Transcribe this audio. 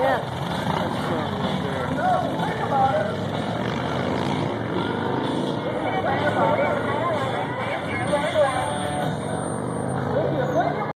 Yeah.